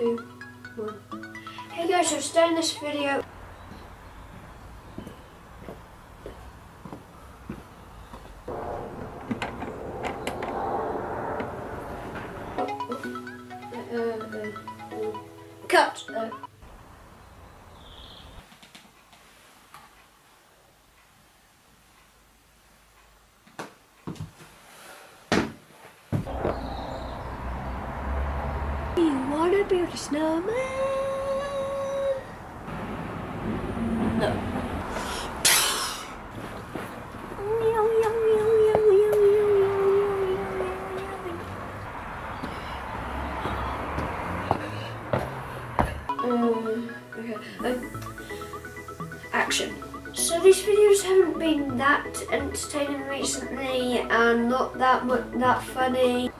two, one. Hey guys, so starting this video. Uh, uh, uh, cut. Uh, You wanna build a snowman? No. Um, okay. Um, action. So these videos haven't been that entertaining recently and not that much that funny.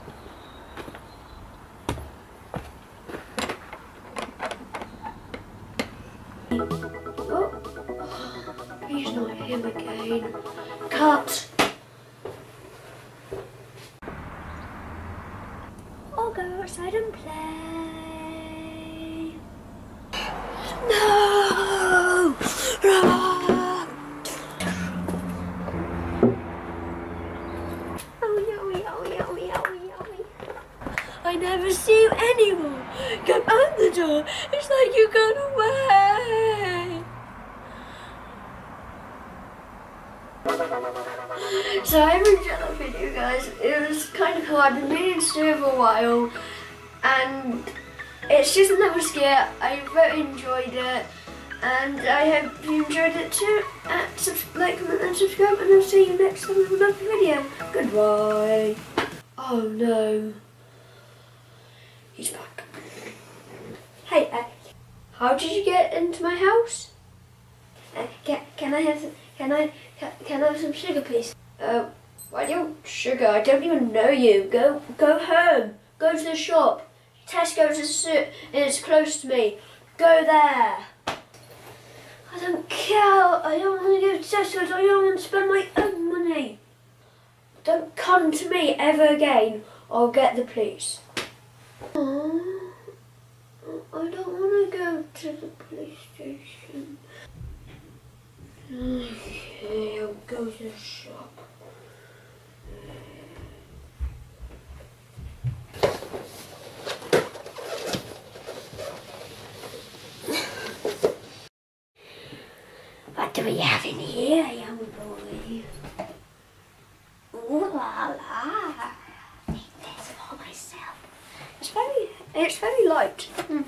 Him again. Cut. I'll go outside and play. No! Run! Owie, owie, owie, owie, owie, owie. I never see you anymore. Come out the door. It's like you got away. So I haven't done that video, guys. It was kind of cool. I've been meaning to do it for a while, and it's just another scare. I very enjoyed it, and I hope you enjoyed it too. Subs- like, comment, and subscribe, and I'll see you next time with another video. Goodbye. Oh no. He's back. Hey, uh, how did you get into my house? Uh, can, can I have some, can I can, I have some sugar, please? Uh, why do you want sugar? I don't even know you. Go go home. Go to the shop. Tesco's is close to me. Go there. I don't care. I don't want to go to Tesco's. I don't want to spend my own money. Don't come to me ever again. I'll get the police. Aw, I don't want to go to the police station. Okay, I'll go to the shop. What do we have in here, young boy? Ooh la la. Make this for myself. It's very, it's very light. Mm.